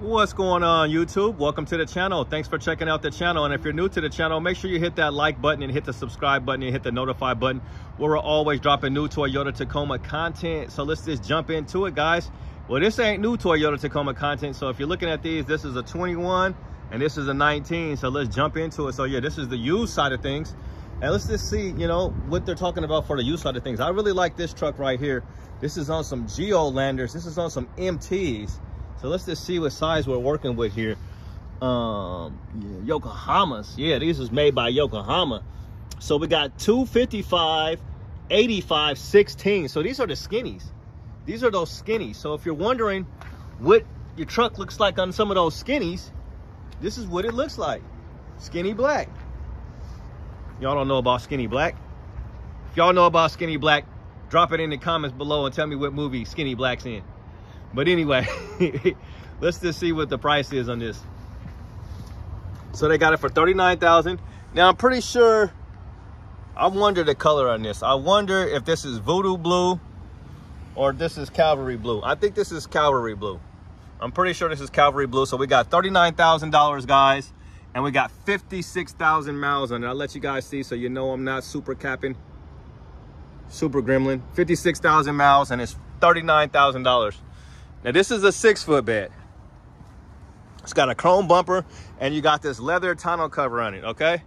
What's going on YouTube? Welcome to the channel. Thanks for checking out the channel. And if you're new to the channel, make sure you hit that like button and hit the subscribe button and hit the notify button where we're always dropping new Toyota Tacoma content. So let's just jump into it, guys. Well, this ain't new Toyota Tacoma content. So if you're looking at these, this is a 21 and this is a 19. So let's jump into it. So yeah, this is the used side of things. And let's just see, you know, what they're talking about for the used side of things. I really like this truck right here. This is on some Geolandars. This is on some MTs. So let's just see what size we're working with here. Um, yeah, Yokohamas. Yeah, these is made by Yokohama. So we got 255, 85, 16. So these are the skinnies. These are those skinnies. So if you're wondering what your truck looks like on some of those skinnies, this is what it looks like. Skinny black. Y'all don't know about Skinny Black? If y'all know about Skinny Black, drop it in the comments below and tell me what movie Skinny Black's in. But anyway, let's just see what the price is on this. So they got it for 39000 Now I'm pretty sure, I wonder the color on this. I wonder if this is Voodoo Blue or this is Cavalry Blue. I think this is Cavalry Blue. I'm pretty sure this is Cavalry Blue. So we got $39,000, guys. And we got 56,000 miles on it. I'll let you guys see so you know I'm not super capping. Super gremlin. 56,000 miles and it's $39,000. Now this is a six foot bed. It's got a chrome bumper and you got this leather tonneau cover on it, okay?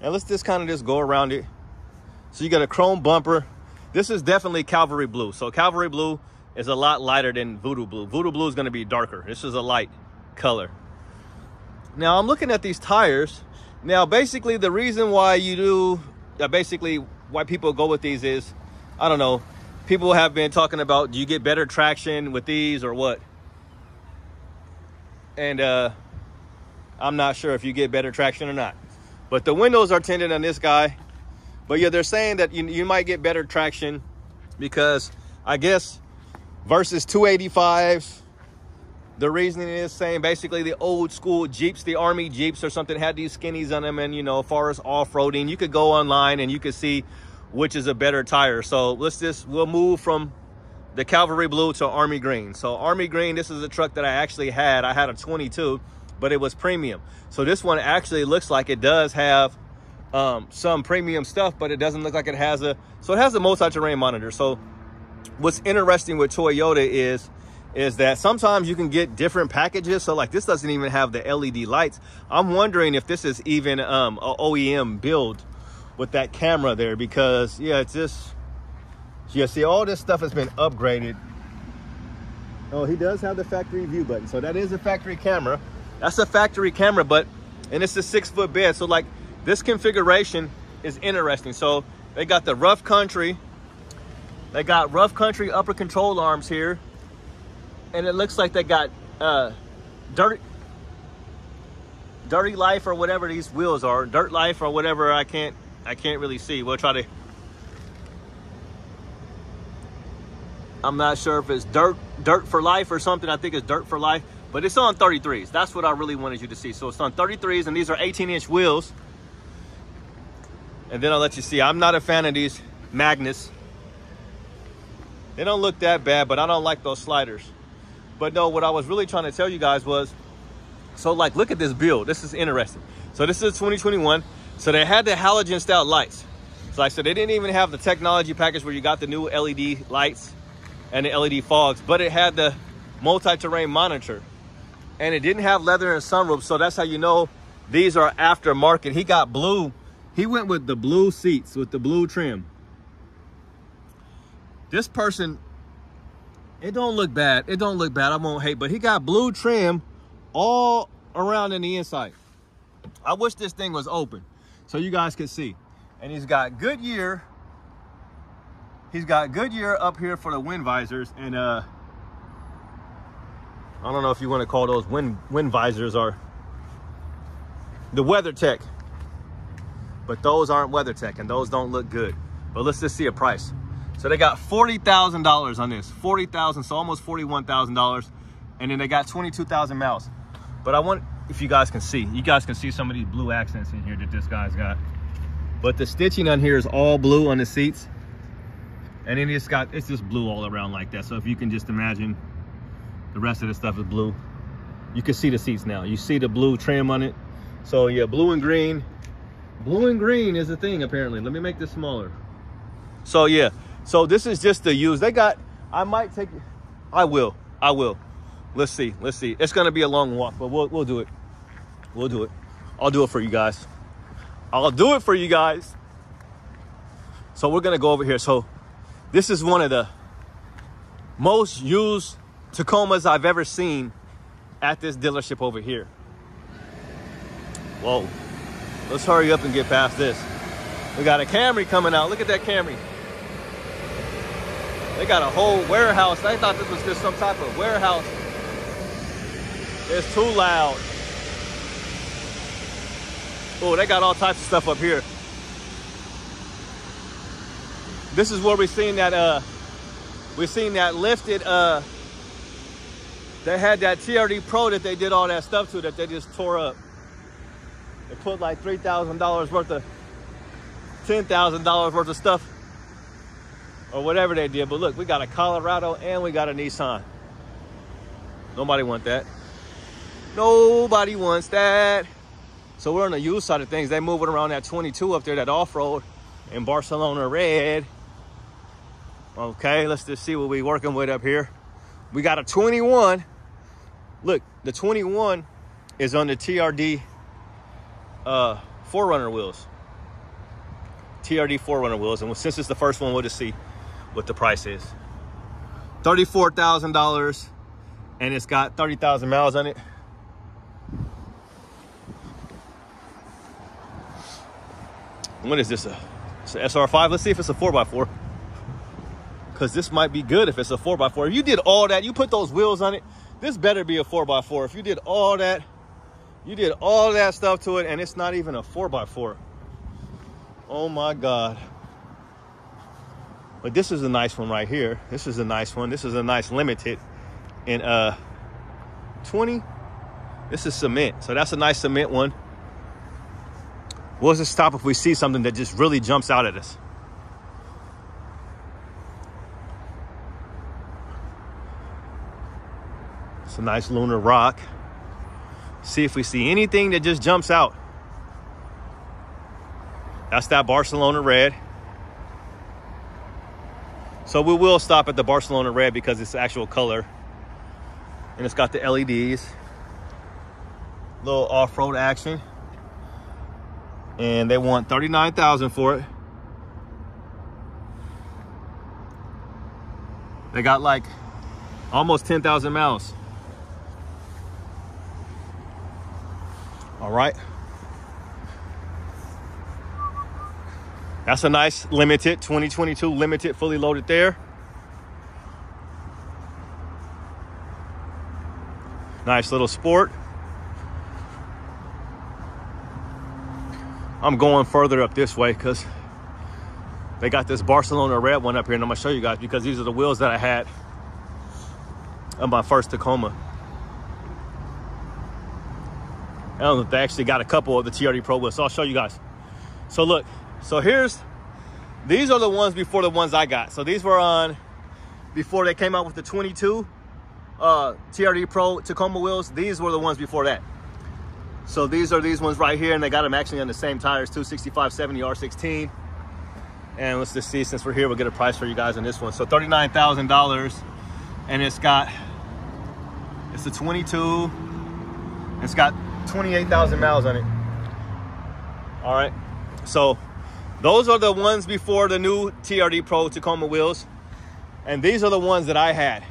And let's just kind of just go around it. So you got a chrome bumper. This is definitely Calvary Blue. So Calvary Blue is a lot lighter than Voodoo Blue. Voodoo Blue is gonna be darker. This is a light color. Now I'm looking at these tires. Now basically the reason why you do, uh, basically why people go with these is, I don't know, people have been talking about do you get better traction with these or what? And uh i'm not sure if you get better traction or not. But the windows are tinted on this guy. But yeah they're saying that you, you might get better traction because i guess versus 285 the reasoning is saying basically the old school jeeps the army jeeps or something had these skinnies on them and you know as far as off-roading you could go online and you could see which is a better tire. So let's just, we'll move from the Cavalry Blue to Army Green. So Army Green, this is a truck that I actually had. I had a 22, but it was premium. So this one actually looks like it does have um, some premium stuff, but it doesn't look like it has a, so it has a multi-terrain monitor. So what's interesting with Toyota is, is that sometimes you can get different packages. So like this doesn't even have the LED lights. I'm wondering if this is even um, a OEM build with that camera there because yeah, it's just yeah, see all this stuff has been upgraded. Oh, he does have the factory view button. So that is a factory camera. That's a factory camera, but and it's a six foot bed. So like this configuration is interesting. So they got the rough country. They got rough country upper control arms here. And it looks like they got uh dirty dirty life or whatever these wheels are dirt life or whatever i can't I can't really see. We'll try to... I'm not sure if it's dirt dirt for life or something. I think it's dirt for life, but it's on 33s. That's what I really wanted you to see. So it's on 33s and these are 18 inch wheels. And then I'll let you see, I'm not a fan of these magnets. They don't look that bad, but I don't like those sliders. But no, what I was really trying to tell you guys was, so like, look at this build. This is interesting. So this is 2021. So they had the halogen style lights. So like I said, they didn't even have the technology package where you got the new LED lights and the LED fogs, but it had the multi-terrain monitor. And it didn't have leather and sunroof, so that's how you know these are aftermarket. He got blue. He went with the blue seats, with the blue trim. This person, it don't look bad. It don't look bad, I won't hate, but he got blue trim all around in the inside. I wish this thing was open so you guys can see. And he's got Goodyear. He's got Goodyear up here for the wind visors. And uh, I don't know if you want to call those wind, wind visors or the WeatherTech. But those aren't WeatherTech and those don't look good. But let's just see a price. So they got $40,000 on this. 40,000, so almost $41,000. And then they got 22,000 miles. But I want, if you guys can see. You guys can see some of these blue accents in here that this guy's got. But the stitching on here is all blue on the seats. And then it's got, it's just blue all around like that. So if you can just imagine, the rest of the stuff is blue. you can see the seats now. You see the blue trim on it. So yeah, blue and green. Blue and green is a thing apparently. Let me make this smaller. So yeah, so this is just the use. They got, I might take, I will, I will. Let's see, let's see. It's gonna be a long walk, but we'll, we'll do it. We'll do it. I'll do it for you guys. I'll do it for you guys. So we're gonna go over here. So this is one of the most used Tacomas I've ever seen at this dealership over here. Whoa, let's hurry up and get past this. We got a Camry coming out. Look at that Camry. They got a whole warehouse. I thought this was just some type of warehouse. It's too loud. Oh, they got all types of stuff up here. This is where we've seen that uh we've seen that lifted uh they had that TRD Pro that they did all that stuff to that they just tore up. They put like $3,000 worth of, $10,000 worth of stuff or whatever they did. But look, we got a Colorado and we got a Nissan. Nobody want that. Nobody wants that. So we're on the used side of things. They're moving around that 22 up there, that off-road in Barcelona red. Okay, let's just see what we working with up here. We got a 21. Look, the 21 is on the TRD uh, 4Runner wheels. TRD 4Runner wheels. And since it's the first one, we'll just see what the price is. $34,000 and it's got 30,000 miles on it. What is this? A, it's an SR5? Let's see if it's a 4x4. Because this might be good if it's a 4x4. If you did all that, you put those wheels on it, this better be a 4x4. If you did all that, you did all that stuff to it and it's not even a 4x4. Oh my God. But this is a nice one right here. This is a nice one. This is a nice limited in uh 20. This is cement. So that's a nice cement one. We'll just stop if we see something that just really jumps out at us. It's a nice lunar rock. See if we see anything that just jumps out. That's that Barcelona red. So we will stop at the Barcelona red because it's actual color. And it's got the LEDs. Little off-road action. And they want 39,000 for it. They got like almost 10,000 miles. All right. That's a nice limited 2022 limited fully loaded there. Nice little sport. I'm going further up this way because they got this Barcelona red one up here and I'm gonna show you guys because these are the wheels that I had on my first Tacoma. I don't know if they actually got a couple of the TRD Pro wheels, so I'll show you guys. So look, so here's, these are the ones before the ones I got. So these were on, before they came out with the 22 uh, TRD Pro Tacoma wheels, these were the ones before that. So these are these ones right here, and they got them actually on the same tires, 265-70 R16. And let's just see, since we're here, we'll get a price for you guys on this one. So $39,000, and it's got, it's a 22, it's got 28,000 miles on it. All right, so those are the ones before the new TRD Pro Tacoma wheels. And these are the ones that I had.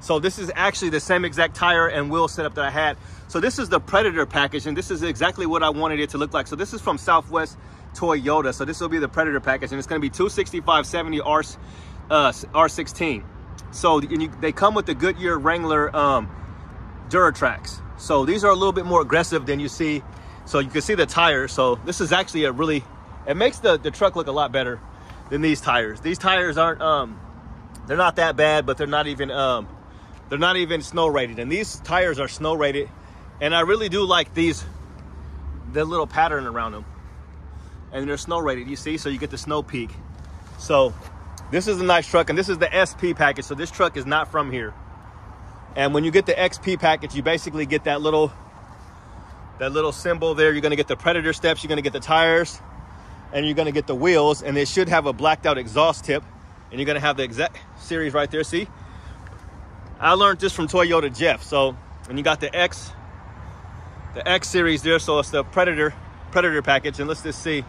So this is actually the same exact tire and wheel setup that I had. So this is the Predator package and this is exactly what I wanted it to look like. So this is from Southwest Toyota. So this will be the Predator package and it's gonna be 265 70 R, uh, R16. So you, they come with the Goodyear Wrangler um, Duratracs. So these are a little bit more aggressive than you see. So you can see the tires. So this is actually a really it makes the, the truck look a lot better than these tires. These tires aren't, um, they're not that bad, but they're not even, um, they're not even snow rated. And these tires are snow rated. And I really do like these, the little pattern around them. And they're snow rated, you see? So you get the snow peak. So this is a nice truck and this is the SP package. So this truck is not from here. And when you get the XP package, you basically get that little that little symbol there. You're gonna get the Predator steps, you're gonna get the tires, and you're gonna get the wheels, and they should have a blacked out exhaust tip, and you're gonna have the X series right there. See? I learned this from Toyota Jeff. So, and you got the X, the X series there. So it's the Predator, Predator package. And let's just see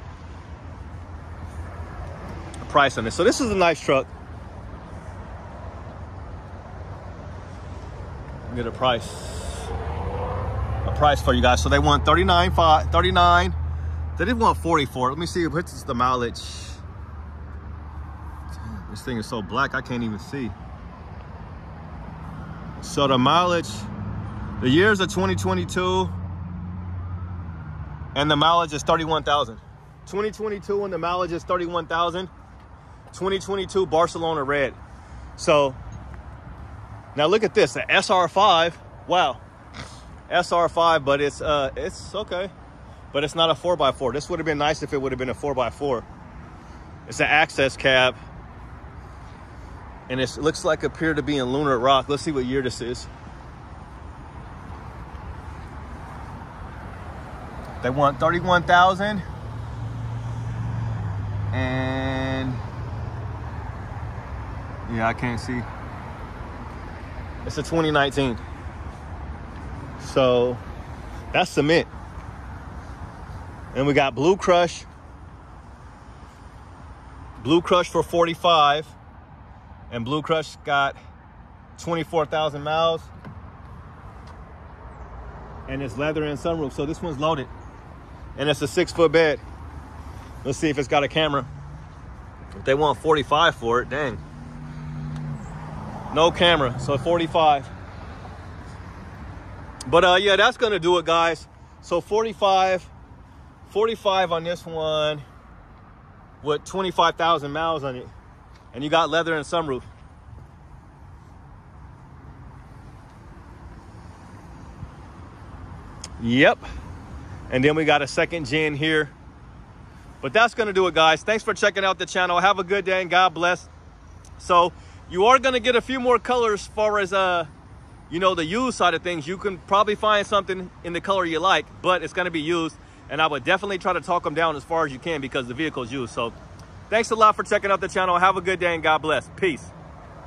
the price on this. So this is a nice truck. Get a price, a price for you guys. So they want 39, 5, 39. They didn't want 44. Let me see what's the mileage. This thing is so black, I can't even see. So the mileage, the years of 2022, and the mileage is 31,000. 2022 and the mileage is 31,000. 2022 Barcelona red. So now look at this, the SR5. Wow, SR5, but it's uh, it's okay, but it's not a 4x4. This would have been nice if it would have been a 4x4. It's an access cab and it looks like appear to be in lunar rock. Let's see what year this is. They want 31,000 and yeah, I can't see. It's a 2019. So that's cement. And we got Blue Crush. Blue Crush for 45 and Blue Crush got 24,000 miles and it's leather and sunroof. So this one's loaded and it's a six foot bed. Let's see if it's got a camera. If they want 45 for it, dang. No camera, so 45. But uh, yeah, that's gonna do it, guys. So 45, 45 on this one with 25,000 miles on it and you got leather and sunroof. Yep. And then we got a second gen here. But that's going to do it, guys. Thanks for checking out the channel. Have a good day and God bless. So you are going to get a few more colors as far as, uh, you know, the used side of things. You can probably find something in the color you like, but it's going to be used. And I would definitely try to talk them down as far as you can because the vehicle's used. So Thanks a lot for checking out the channel. Have a good day and God bless. Peace.